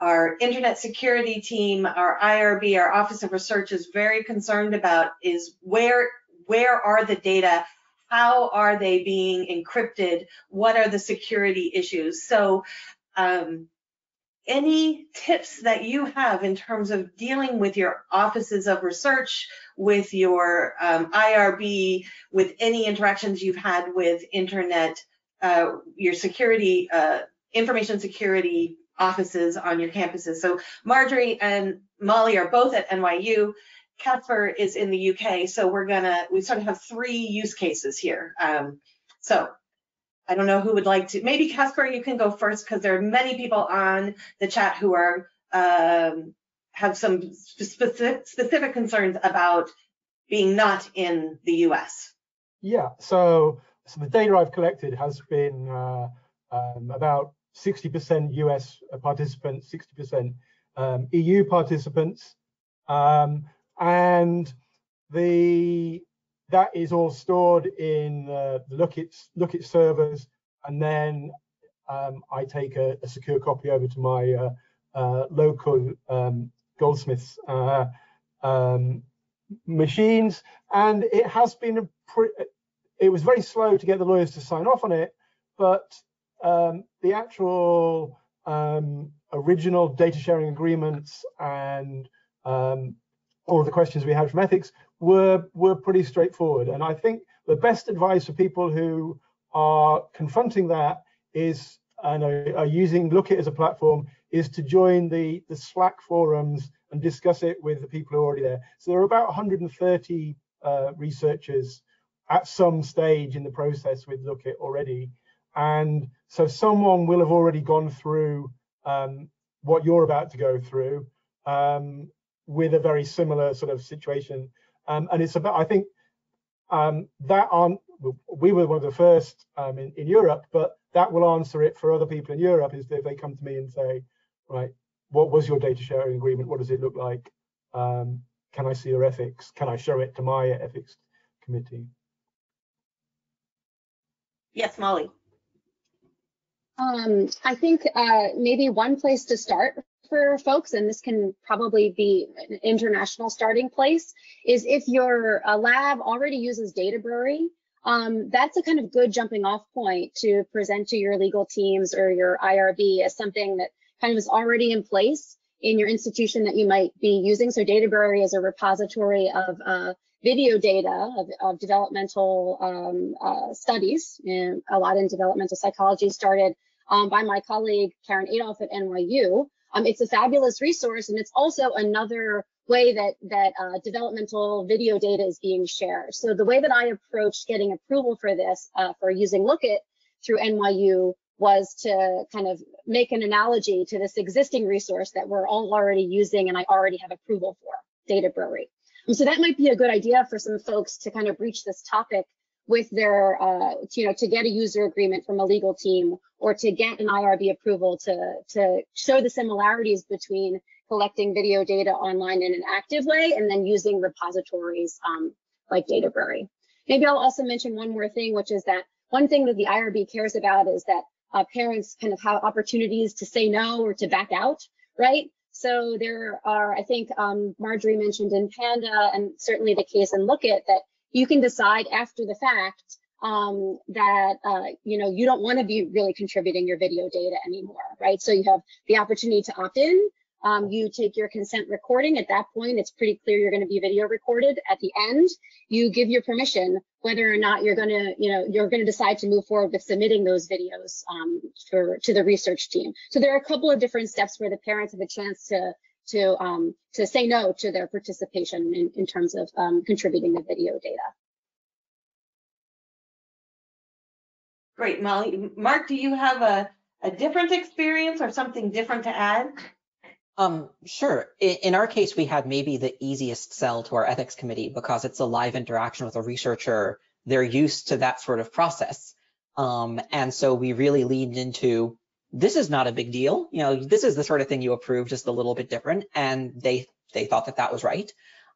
our internet security team, our IRB, our Office of Research is very concerned about is where, where are the data? How are they being encrypted? What are the security issues? So um, any tips that you have in terms of dealing with your offices of research, with your um, IRB, with any interactions you've had with internet, uh, your security, uh, information security offices on your campuses. So Marjorie and Molly are both at NYU. Caspar is in the UK. So we're gonna, we sort of have three use cases here. Um, so I don't know who would like to, maybe Caspar, you can go first because there are many people on the chat who are, um, have some specific, specific concerns about being not in the US. Yeah, so, so the data I've collected has been uh, um, about 60% US participants, 60% um, EU participants. Um, and the that is all stored in uh, the Lookit, Lookit servers, and then um, I take a, a, secure copy over to my uh, uh, local um, goldsmiths uh, um, machines, and it has been it was very slow to get the lawyers to sign off on it, but um, the actual um, original data sharing agreements and um, all of the questions we had from ethics were were pretty straightforward. And I think the best advice for people who are confronting that is and are, using Lookit as a platform is to join the the Slack forums and discuss it with the people who are already there. So there are about 130 uh, researchers at some stage in the process with Lookit already. And so someone will have already gone through um, what you're about to go through um, with a very similar sort of situation um, and it's about, I think um, that aren't, we were one of the first um, in, in Europe, but that will answer it for other people in Europe is if they come to me and say, right, what was your data sharing agreement? What does it look like? Um, can I see your ethics? Can I show it to my ethics committee? Yes, Molly. Um, I think uh, maybe one place to start for folks, and this can probably be an international starting place, is if your uh, lab already uses Databrary, um, that's a kind of good jumping off point to present to your legal teams or your IRB as something that kind of is already in place in your institution that you might be using. So Databrary is a repository of uh, video data of, of developmental um, uh, studies, and a lot in developmental psychology started um, by my colleague Karen Adolph at NYU. Um, it's a fabulous resource, and it's also another way that that uh, developmental video data is being shared. So the way that I approached getting approval for this, uh, for using Lookit through NYU, was to kind of make an analogy to this existing resource that we're all already using and I already have approval for, Databrary. And so that might be a good idea for some folks to kind of breach this topic with their, uh, you know, to get a user agreement from a legal team or to get an IRB approval to, to show the similarities between collecting video data online in an active way and then using repositories um, like Databrary. Maybe I'll also mention one more thing, which is that one thing that the IRB cares about is that uh, parents kind of have opportunities to say no or to back out, right? So there are, I think um, Marjorie mentioned in Panda and certainly the case in Lookit that you can decide after the fact um, that uh, you know you don't want to be really contributing your video data anymore, right? So you have the opportunity to opt in. Um, you take your consent recording. At that point, it's pretty clear you're going to be video recorded. At the end, you give your permission whether or not you're going to, you know, you're going to decide to move forward with submitting those videos um, for to the research team. So there are a couple of different steps where the parents have a chance to to um, to say no to their participation in, in terms of um, contributing the video data. Great, Molly. Mark, do you have a, a different experience or something different to add? Um, sure. In, in, our case, we had maybe the easiest sell to our ethics committee because it's a live interaction with a researcher. They're used to that sort of process. Um, and so we really leaned into this is not a big deal. You know, this is the sort of thing you approve, just a little bit different. And they they thought that that was right.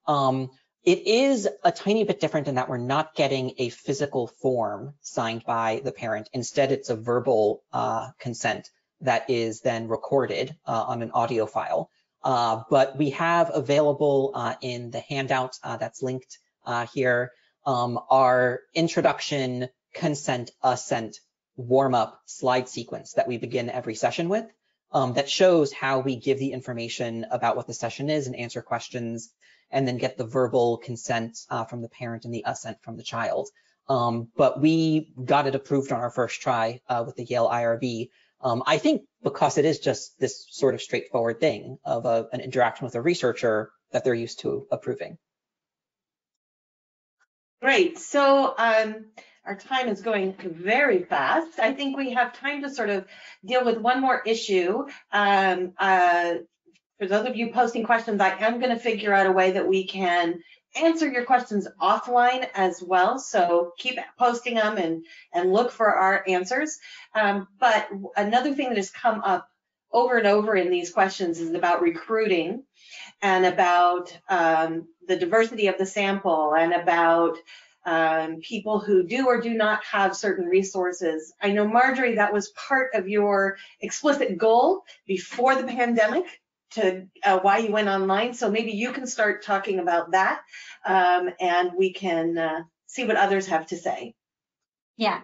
Um, it is a tiny bit different in that we're not getting a physical form signed by the parent. Instead, it's a verbal uh, consent that is then recorded uh, on an audio file. Uh, but we have available uh, in the handout uh, that's linked uh, here um, our introduction, consent, assent, warm up slide sequence that we begin every session with um, that shows how we give the information about what the session is and answer questions and then get the verbal consent uh, from the parent and the assent from the child. Um, but we got it approved on our first try uh, with the Yale IRB. Um, I think because it is just this sort of straightforward thing of a, an interaction with a researcher that they're used to approving. Great. So um, our time is going very fast. I think we have time to sort of deal with one more issue. Um, uh, for those of you posting questions, I am going to figure out a way that we can answer your questions offline as well. So keep posting them and, and look for our answers. Um, but another thing that has come up over and over in these questions is about recruiting and about um, the diversity of the sample and about um, people who do or do not have certain resources. I know, Marjorie, that was part of your explicit goal before the pandemic to uh, why you went online. So maybe you can start talking about that um, and we can uh, see what others have to say. Yeah.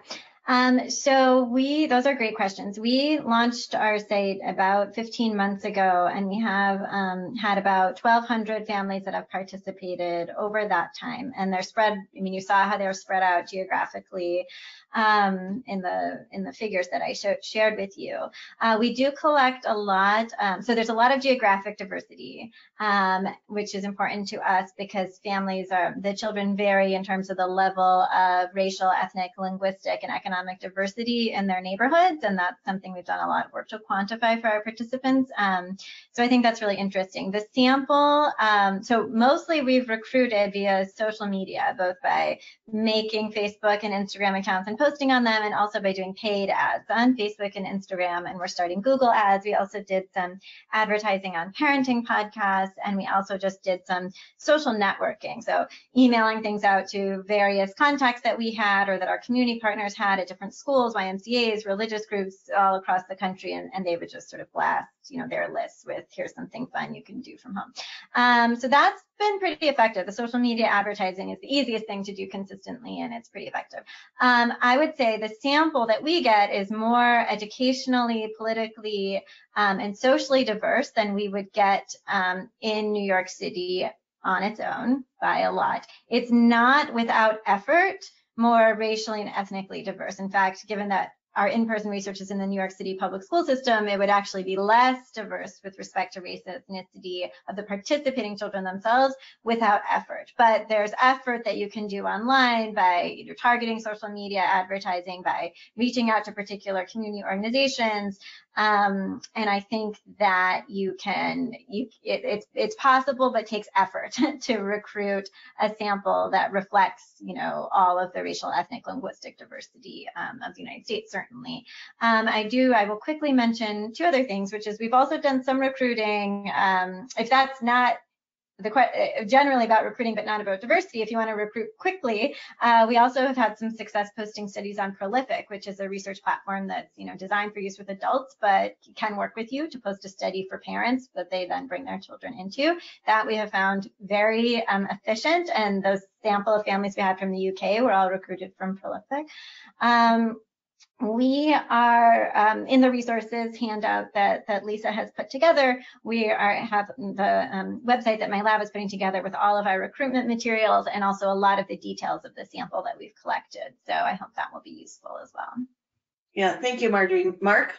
Um, so we, those are great questions. We launched our site about 15 months ago, and we have um, had about 1,200 families that have participated over that time. And they're spread. I mean, you saw how they're spread out geographically um, in the in the figures that I shared with you. Uh, we do collect a lot, um, so there's a lot of geographic diversity, um, which is important to us because families are the children vary in terms of the level of racial, ethnic, linguistic, and economic diversity in their neighborhoods, and that's something we've done a lot of work to quantify for our participants. Um, so I think that's really interesting. The sample, um, so mostly we've recruited via social media, both by making Facebook and Instagram accounts and posting on them and also by doing paid ads on Facebook and Instagram. And we're starting Google ads. We also did some advertising on parenting podcasts and we also just did some social networking. So emailing things out to various contacts that we had or that our community partners had different schools, YMCAs, religious groups all across the country. And, and they would just sort of blast, you know, their lists with here's something fun you can do from home. Um, so that's been pretty effective. The social media advertising is the easiest thing to do consistently and it's pretty effective. Um, I would say the sample that we get is more educationally, politically, um, and socially diverse than we would get um, in New York City on its own by a lot. It's not without effort more racially and ethnically diverse. In fact, given that our in-person research is in the New York City public school system, it would actually be less diverse with respect to race and ethnicity of the participating children themselves without effort. But there's effort that you can do online by targeting social media advertising, by reaching out to particular community organizations, um, and I think that you can, you, it, it's, it's possible, but takes effort to recruit a sample that reflects, you know, all of the racial, ethnic, linguistic diversity um, of the United States, certainly. Um, I do, I will quickly mention two other things, which is we've also done some recruiting. Um, if that's not the que- uh, generally about recruiting, but not about diversity. If you want to recruit quickly, uh, we also have had some success posting studies on Prolific, which is a research platform that's you know designed for use with adults, but can work with you to post a study for parents that they then bring their children into. That we have found very um, efficient, and those sample of families we had from the UK were all recruited from Prolific. Um, we are um, in the resources handout that, that Lisa has put together. We are, have the um, website that my lab is putting together with all of our recruitment materials and also a lot of the details of the sample that we've collected. So I hope that will be useful as well. Yeah, thank you, Marjorie. Mark?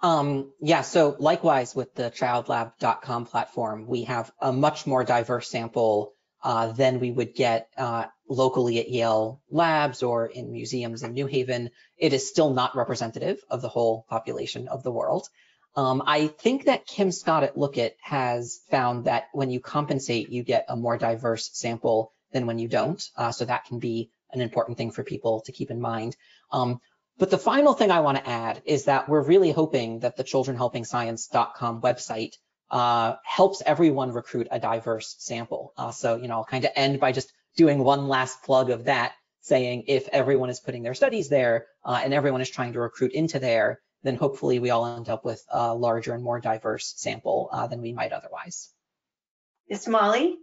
Um, yeah, so likewise with the childlab.com platform, we have a much more diverse sample uh, than we would get uh, locally at Yale labs or in museums in New Haven. It is still not representative of the whole population of the world. Um, I think that Kim Scott at Lookit has found that when you compensate, you get a more diverse sample than when you don't. Uh, so that can be an important thing for people to keep in mind. Um, but the final thing I want to add is that we're really hoping that the childrenhelpingscience.com website uh, helps everyone recruit a diverse sample. Uh, so, you know, I'll kind of end by just doing one last plug of that, saying if everyone is putting their studies there uh, and everyone is trying to recruit into there, then hopefully we all end up with a larger and more diverse sample uh, than we might otherwise. It's Molly.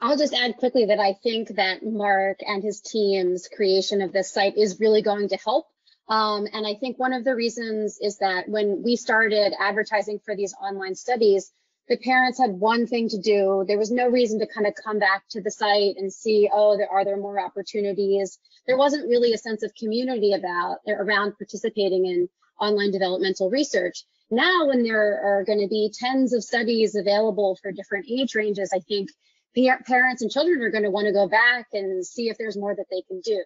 I'll just add quickly that I think that Mark and his team's creation of this site is really going to help. Um, and I think one of the reasons is that when we started advertising for these online studies, the parents had one thing to do. There was no reason to kind of come back to the site and see, oh, there are there more opportunities. There wasn't really a sense of community about around participating in online developmental research. Now, when there are going to be tens of studies available for different age ranges, I think parents and children are going to want to go back and see if there's more that they can do.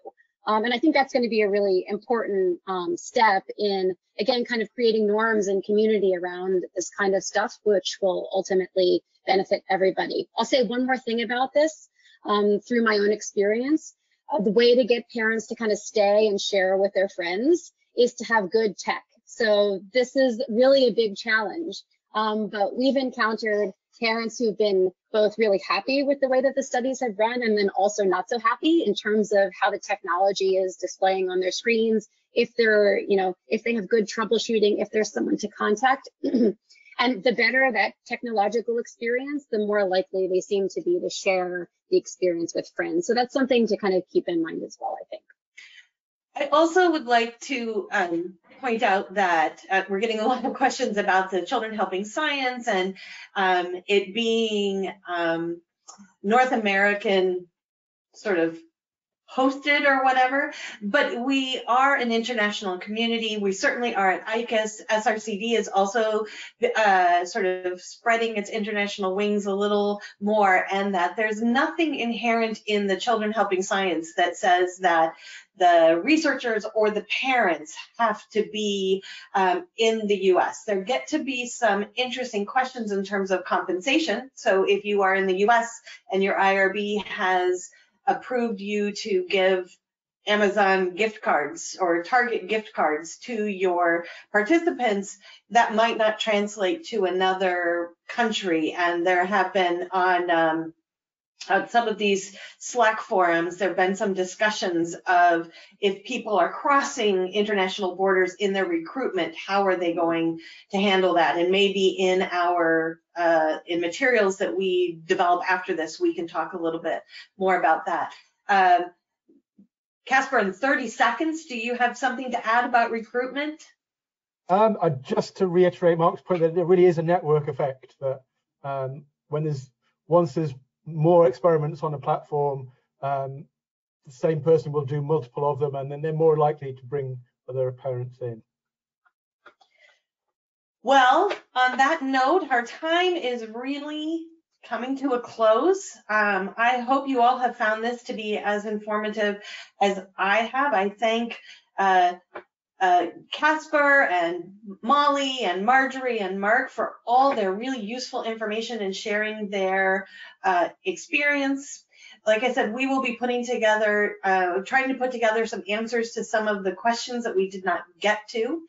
Um, and I think that's going to be a really important um, step in, again, kind of creating norms and community around this kind of stuff, which will ultimately benefit everybody. I'll say one more thing about this um, through my own experience. Uh, the way to get parents to kind of stay and share with their friends is to have good tech. So this is really a big challenge. Um, but we've encountered parents who've been both really happy with the way that the studies have run and then also not so happy in terms of how the technology is displaying on their screens, if they're, you know, if they have good troubleshooting, if there's someone to contact. and the better that technological experience, the more likely they seem to be to share the experience with friends. So that's something to kind of keep in mind as well, I think. I also would like to um, point out that uh, we're getting a lot of questions about the Children Helping Science and um, it being um, North American sort of hosted or whatever, but we are an international community. We certainly are at ICIS. SRCD is also uh, sort of spreading its international wings a little more and that there's nothing inherent in the Children Helping Science that says that the researchers or the parents have to be um, in the US. There get to be some interesting questions in terms of compensation. So if you are in the US and your IRB has approved you to give Amazon gift cards or Target gift cards to your participants, that might not translate to another country. And there have been on um, some of these Slack forums, there have been some discussions of if people are crossing international borders in their recruitment, how are they going to handle that? And maybe in our uh, in materials that we develop after this, we can talk a little bit more about that. Um, Caspar, in 30 seconds, do you have something to add about recruitment? Um, uh, just to reiterate Mark's point that there really is a network effect that um, when there's once there's more experiments on a platform, um, the same person will do multiple of them, and then they're more likely to bring other parents in. Well, on that note, our time is really coming to a close. Um, I hope you all have found this to be as informative as I have. I thank uh, uh, Caspar and Molly and Marjorie and Mark for all their really useful information and sharing their uh, experience. Like I said, we will be putting together, uh, trying to put together some answers to some of the questions that we did not get to.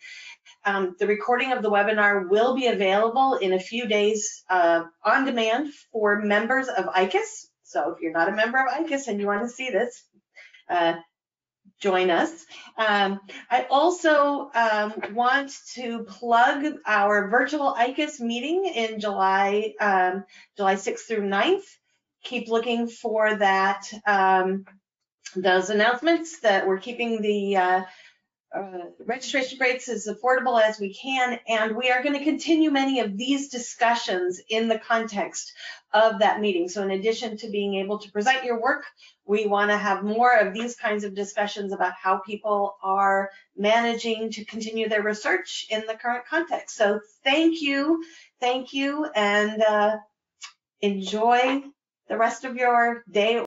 um, the recording of the webinar will be available in a few days uh, on demand for members of ICIS. So if you're not a member of ICIS and you want to see this, uh, join us. Um, I also um, want to plug our virtual ICIS meeting in July, um, July 6th through 9th. Keep looking for that, um, those announcements that we're keeping the uh, uh, registration rates as affordable as we can, and we are going to continue many of these discussions in the context of that meeting. So in addition to being able to present your work, we want to have more of these kinds of discussions about how people are managing to continue their research in the current context. So thank you, thank you, and uh, enjoy the rest of your day